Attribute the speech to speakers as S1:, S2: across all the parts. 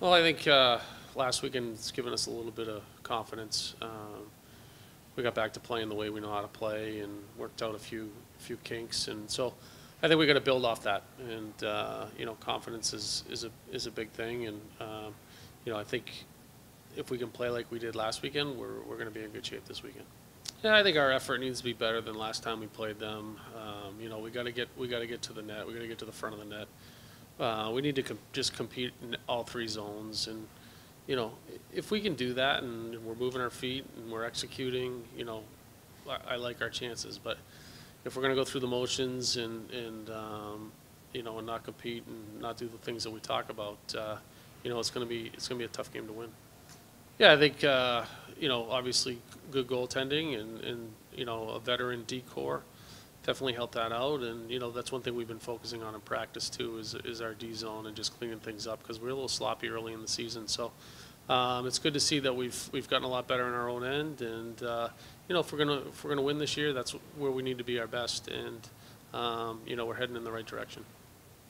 S1: Well, I think uh, last weekend's given us a little bit of confidence. Um, we got back to playing the way we know how to play and worked out a few few kinks, and so I think we got to build off that. And uh, you know, confidence is is a is a big thing, and um, you know, I think if we can play like we did last weekend, we're we're going to be in good shape this weekend. Yeah, I think our effort needs to be better than last time we played them. Um, you know, we got to get we got to get to the net. We got to get to the front of the net. Uh, we need to just compete in all three zones, and you know, if we can do that, and we're moving our feet and we're executing, you know, I, I like our chances. But if we're going to go through the motions and and um, you know, and not compete and not do the things that we talk about, uh, you know, it's going to be it's going to be a tough game to win. Yeah, I think, uh, you know, obviously good goaltending and, and, you know, a veteran D corps definitely helped that out. And, you know, that's one thing we've been focusing on in practice too is, is our D zone and just cleaning things up because we we're a little sloppy early in the season. So um, it's good to see that we've, we've gotten a lot better on our own end. And, uh, you know, if we're to, if we're to win this year, that's where we need to be our best. And, um, you know, we're heading in the right direction.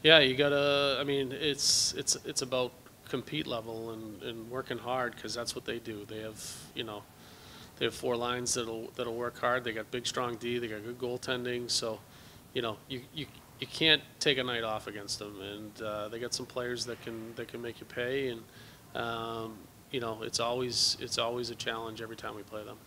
S1: Yeah, you gotta, I mean, it's, it's, it's about compete level and, and working hard because that's what they do. They have, you know, they have four lines that'll that'll work hard. They got big, strong D. They got good goaltending. So, you know, you you, you can't take a night off against them. And uh, they got some players that can that can make you pay. And um, you know, it's always it's always a challenge every time we play them.